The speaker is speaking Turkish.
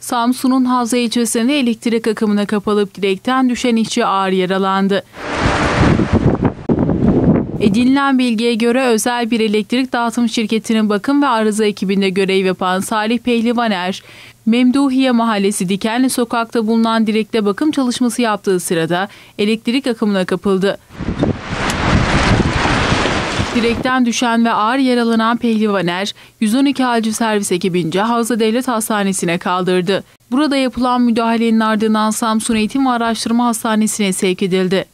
Samsun'un Havza ilçesinde elektrik akımına kapılıp direkten düşen işçi ağır yaralandı. Edinilen bilgiye göre özel bir elektrik dağıtım şirketinin bakım ve arıza ekibinde görev yapan Salih Pehlivaner, Memduhiye Mahallesi Dikenli Sokak'ta bulunan direkte bakım çalışması yaptığı sırada elektrik akımına kapıldı. Direkten düşen ve ağır yaralanan Pehlivaner, 112 acil servis ekibince Havza Devlet Hastanesi'ne kaldırdı. Burada yapılan müdahalenin ardından Samsun Eğitim ve Araştırma Hastanesi'ne sevk edildi.